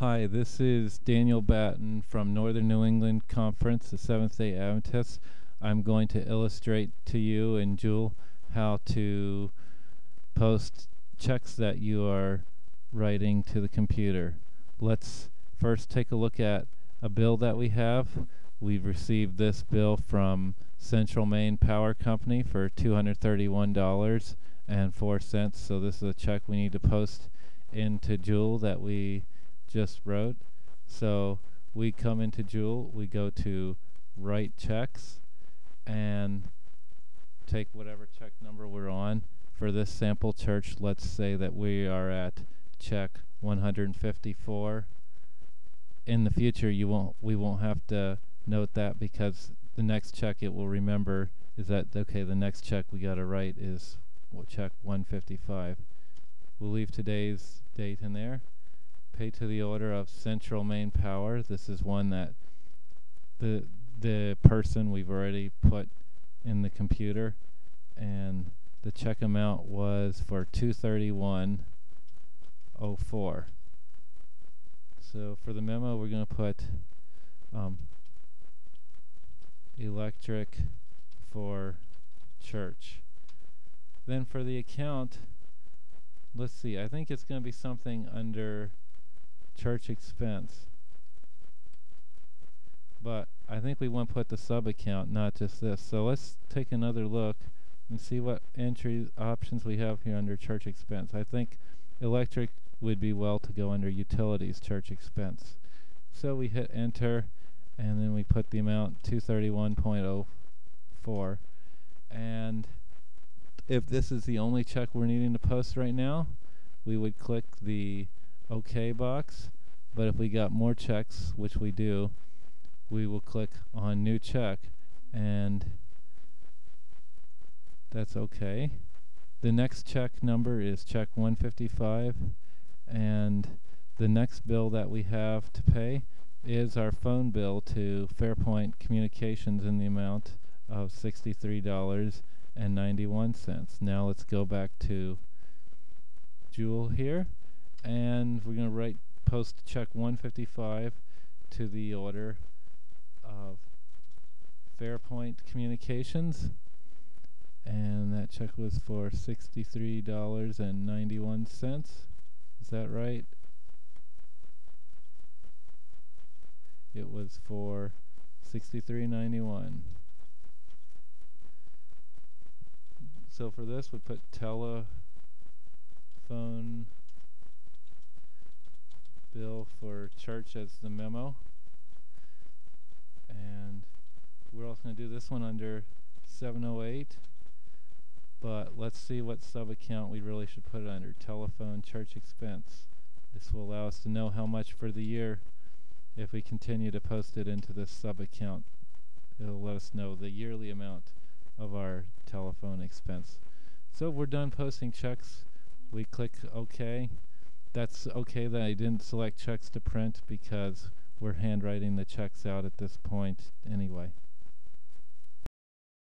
Hi, this is Daniel Batten from Northern New England Conference, the Seventh day Adventists. I'm going to illustrate to you and Jewel how to post checks that you are writing to the computer. Let's first take a look at a bill that we have. We've received this bill from Central Maine Power Company for $231.04. So this is a check we need to post into Jewel that we just wrote. So we come into Jewel, we go to write checks and take whatever check number we're on. For this sample church, let's say that we are at check 154. In the future, you won't we won't have to note that because the next check it will remember is that okay, the next check we got to write is check 155. We'll leave today's date in there pay to the order of Central Maine Power. This is one that the the person we've already put in the computer and the check amount was for 231.04. So for the memo we're going to put um, electric for church. Then for the account, let's see, I think it's going to be something under church expense. But I think we want to put the sub account, not just this. So let's take another look and see what entry options we have here under church expense. I think electric would be well to go under utilities church expense. So we hit enter and then we put the amount 231.04 and if this is the only check we're needing to post right now we would click the OK box. But if we got more checks, which we do, we will click on new check and that's okay. The next check number is check 155 and the next bill that we have to pay is our phone bill to Fairpoint Communications in the amount of $63.91. Now let's go back to Jewel here and we're going to write post check 155 to the order of Fairpoint Communications. And that check was for $63.91 is that right? It was for 63.91 so for this we put telephone bill for church as the memo. And we're also going to do this one under 708. But let's see what sub account we really should put it under. Telephone church expense. This will allow us to know how much for the year if we continue to post it into this sub account. It'll let us know the yearly amount of our telephone expense. So we're done posting checks. We click OK that's okay that I didn't select checks to print because we're handwriting the checks out at this point anyway.